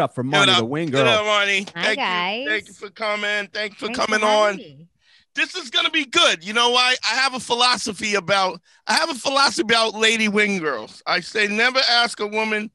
it up for Marni, the wing girl. Good up, Marni. Hi, Thank guys. You. Thank you for coming. Thanks for Thanks coming for on. me. This is gonna be good. You know why? I have a philosophy about I have a philosophy about lady wing girls. I say never ask a woman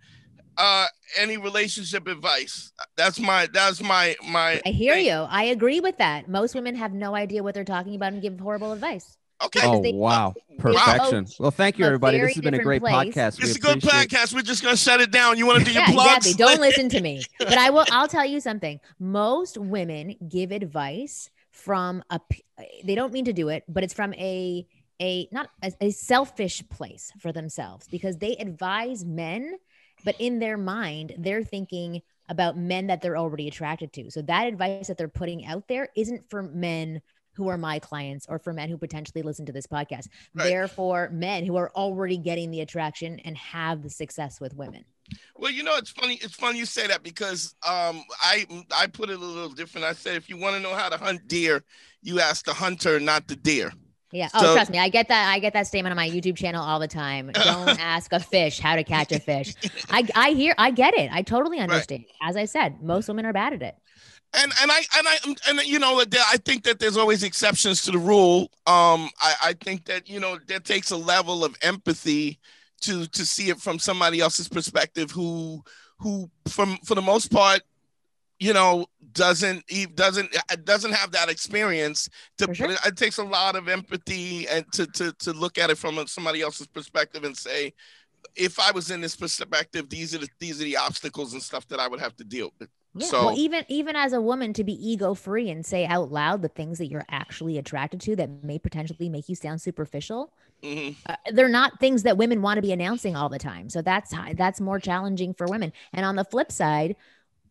uh any relationship advice. That's my that's my my I hear thing. you. I agree with that. Most women have no idea what they're talking about and give horrible advice. Okay. Oh they- wow, Wow. perfection. Well, thank you, everybody. This has been a great place. podcast. We It's a good appreciate- podcast. We're just gonna shut it down. You want to do your Yeah, plugs? exactly. Don't listen to me. But I will. I'll tell you something. Most women give advice from a. They don't mean to do it, but it's from a a not a, a selfish place for themselves because they advise men, but in their mind they're thinking about men that they're already attracted to. So that advice that they're putting out there isn't for men who are my clients or for men who potentially listen to this podcast. Right. They're men who are already getting the attraction and have the success with women. Well, you know, it's funny. It's funny you say that because um, I I put it a little different. I said if you want to know how to hunt deer, you ask the hunter, not the deer. Yeah. Oh, So- trust me, I get that. I get that statement on my YouTube channel all the time. Don't ask a fish how to catch a fish. I I hear. I get it. I totally understand. As I said, most women are bad at it. And and I and I and you know I think that there's always exceptions to the rule. Um, I I think that you know that takes a level of empathy to to see it from somebody else's perspective who who from for the most part you know doesn't he doesn't uh, doesn't have that experience to sure. it, it takes a lot of empathy and to to to look at it from somebody else's perspective and say if i was in this perspective these are the these are the obstacles and stuff that i would have to deal with Yeah. So- well, even even as a woman, to be ego free and say out loud the things that you're actually attracted to that may potentially make you sound superficial. Mhm. Uh, they're not things that women want to be announcing all the time. So that's that's more challenging for women. And on the flip side,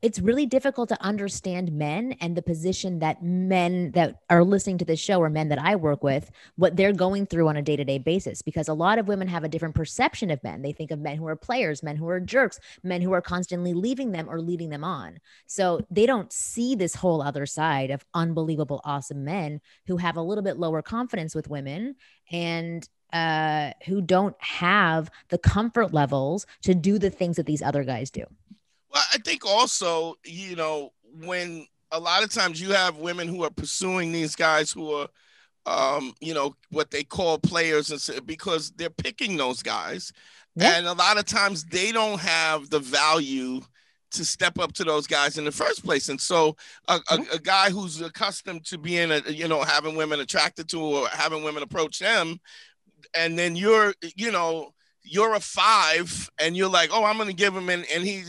it's really difficult to understand men and the position that men that are listening to this show or men that I work with, what they're going through on a day to day basis, because a lot of women have a different perception of men. They think of men who are players, men who are jerks, men who are constantly leaving them or leading them on. So they don't see this whole other side of unbelievable, awesome men who have a little bit lower confidence with women and uh, who don't have the comfort levels to do the things that these other guys do. Well, I think also, you know, when a lot of times you have women who are pursuing these guys who are, um, you know, what they call players, and so- because they're picking those guys, Yeah. and a lot of times they don't have the value to step up to those guys in the first place. And so, a, a, a guy who's accustomed to being, a, you know, having women attracted to or having women approach them, and then you're, you know, you're a five and you're like, oh, I'm gonna give him and, and he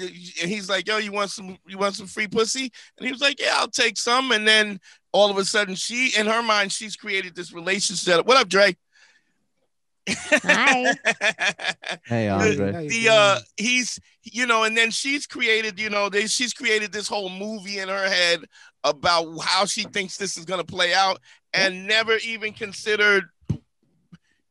and he's like, yo, you want some you want some free pussy? And he was like, Yeah, I'll take some. And then all of a sudden she in her mind, she's created this relationship. What up, Dre? Hi. Hey, the, Andre. the, uh he's you know, and then she's created, you know, they she's created this whole movie in her head about how she thinks this is gonna play out and never even considered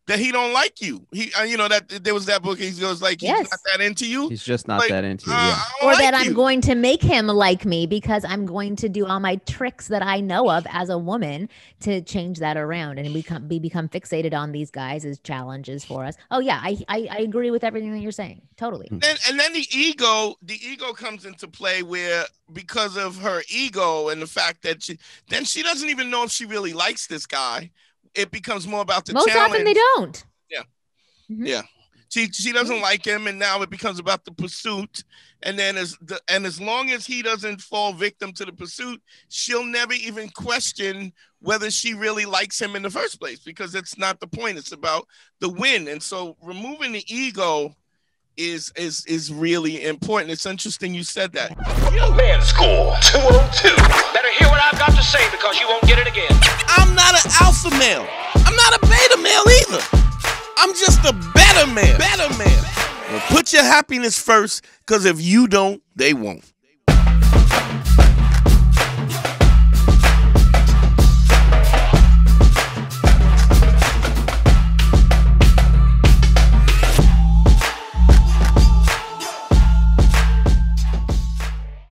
that he don't like you. He, uh, you know, that there was that book. He goes like, he's Yes. not that into you. He's just not like, that into you. Uh, yeah. Or like that I'm going to make him like me because I'm going to do all my tricks that I know of as a woman to change that around and we become we become fixated on these guys as challenges for us. Oh yeah, I I, I agree with everything that you're saying. Totally. then and then the ego the ego comes into play where because of her ego and the fact that she then she doesn't even know if she really likes this guy it becomes more about the Most challenge often they don't. Yeah. Mm-hmm. Yeah. She she doesn't mm-hmm. like him and now it becomes about the pursuit and then as the and as long as he doesn't fall victim to the pursuit she'll never even question whether she really likes him in the first place because it's not the point it's about the win and so removing the ego is is is really important it's interesting you said that Man School 202. Better hear what I've got to say because you won't get it again. I'm not alpha male. I'm not a beta male either. I'm just a better man. Better man. Well, put your happiness first, because if you don't, they won't.